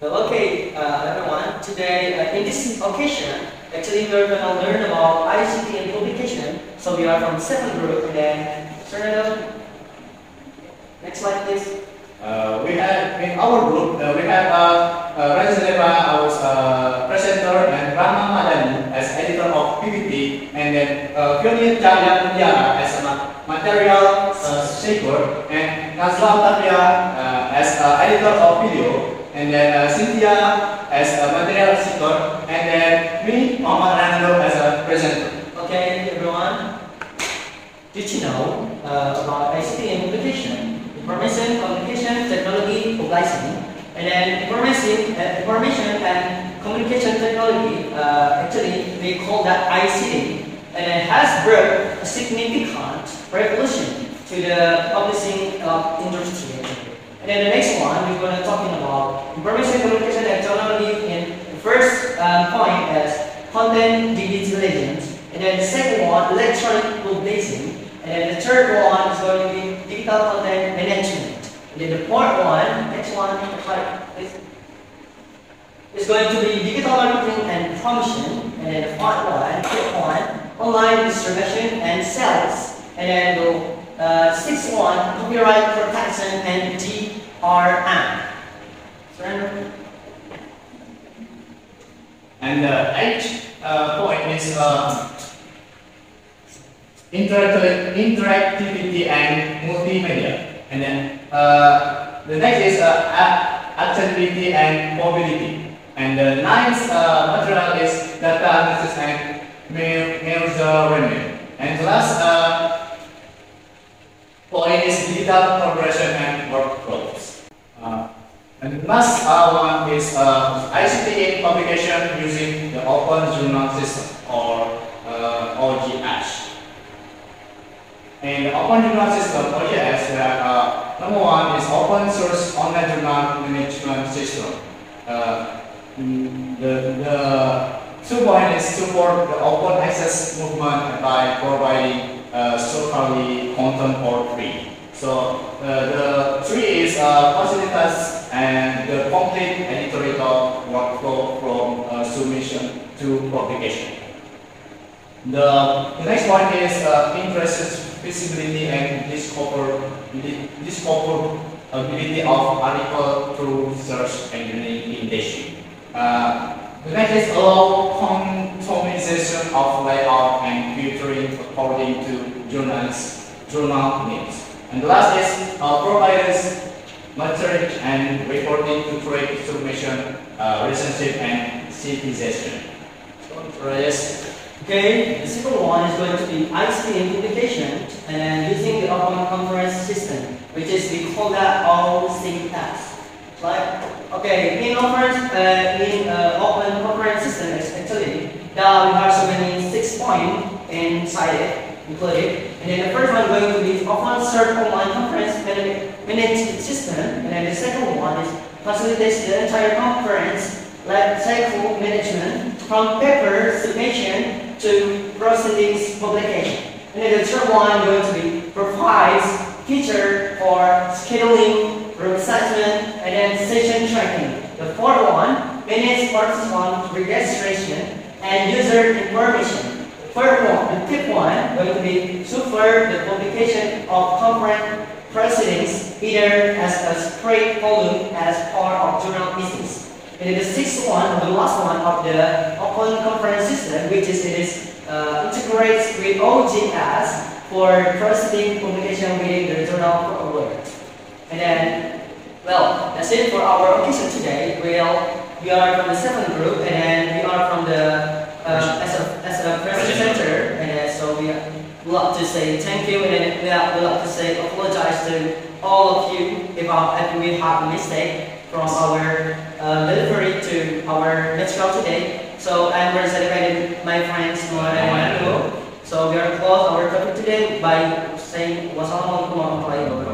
Well, okay, uh, everyone. Today, uh, in this occasion, actually we're going to learn about ICT and publication. So we are from second group, and then turn it up. Next slide, please. Uh, we have in our group uh, we have uh, uh, Rajaselema, uh, our uh, presenter, and Rama Madani as editor of PPT, and then uh, Pioneer as a material shaper, and Nazla Tapia as editor of video and then uh, Cynthia as a material shaper and then me Muhammad Ranando as a presenter. Okay, everyone. Did you know uh, about ICT and publication? Information, communication, technology, publishing, and then information, uh, information and communication technology. Uh, actually, we call that ICT, and it has brought a significant revolution to the publishing industry. And then the next one, we're going to talking about information, communication, technology. In the first um, point is content digitalization. And then the second one, electronic publishing. And then the third one is going to be digital content management. And then the fourth one, next one, please. Is going to be digital marketing and promotion. And then the fourth one, fifth one, online distribution and sales. And then the uh, sixth one, copyright protection and DRM. Surrender. And the eighth uh, point is uh, interacti- interactivity and multimedia. And then uh, the next is uh, and mobility. And the ninth uh, material is data analysis and me- measurement. And the last uh, point is digital progression and workflows. Uh, and uh, one is uh, ICT in publication using the Open Journal System or uh. In the Open Journal System, OJS, there uh, number one is Open Source Online Journal Management System. Uh, the, the two point is support the open access movement by providing uh, scholarly content for free. So uh, the three is uh, and the complete editorial workflow from uh, submission to publication. The, the next one is uh, interest, visibility, and discover, discoverability of article through search engine indexing. Uh, the next is allow customization of layout and filtering according to journals, journal needs. And the last is uh, providers monitoring and reporting to trade submission, uh, relationship, and citizenship. Yes. Okay, the second one is going to be ICT implementation and using the open conference system, which is we call that all OCS. Right? Okay, in conference, uh, in uh, open conference system, actually, now we have so many six points inside it, included. And then the first one going to be open source online conference management system, and then the second one is facilitates the entire conference life cycle management from paper submission to proceedings publication. And then the third one going to be provides feature for scheduling, room assessment, and then session tracking. The fourth one manage participant registration and user information. Third one, the tip one to be super the publication of conference proceedings either as a straight volume as part of journal business. And then the sixth one, the last one of the open conference system, which is it is uh, integrates with OJS for proceeding publication within the journal alert. And then, well, that's it for our occasion today. We'll, we are from the seventh group, and then we are from the uh, as a as a presenter, and then so like to say thank you, and we like to say apologize to all of you if, we have a mistake from our uh, delivery to our material today. So I'm very celebrated with my friends Noah and. So we are close our topic today by saying wassalamualaikum